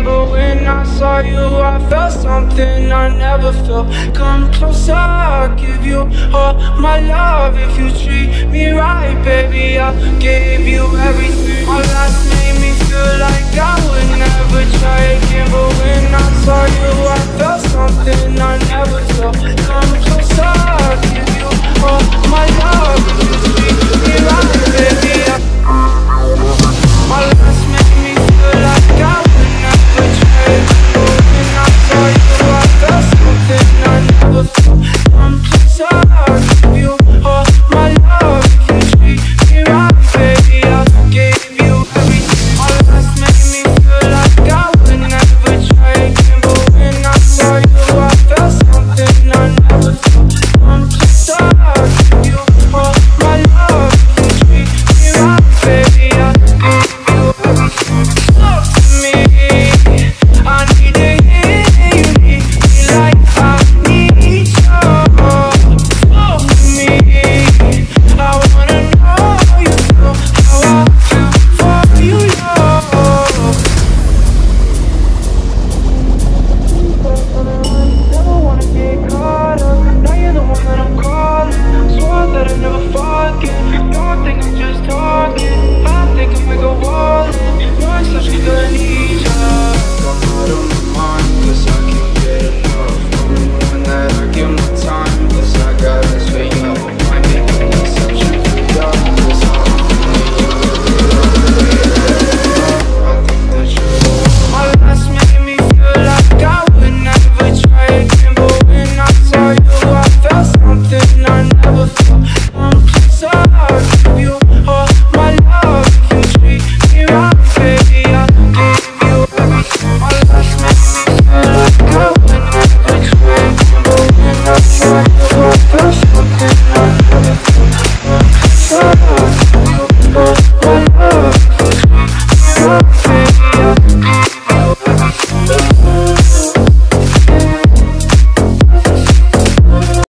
remember when I saw you I felt something I never felt. Come closer, I'll give you all my love. If you treat me right, baby, I'll give you everything. My life made me feel like I would never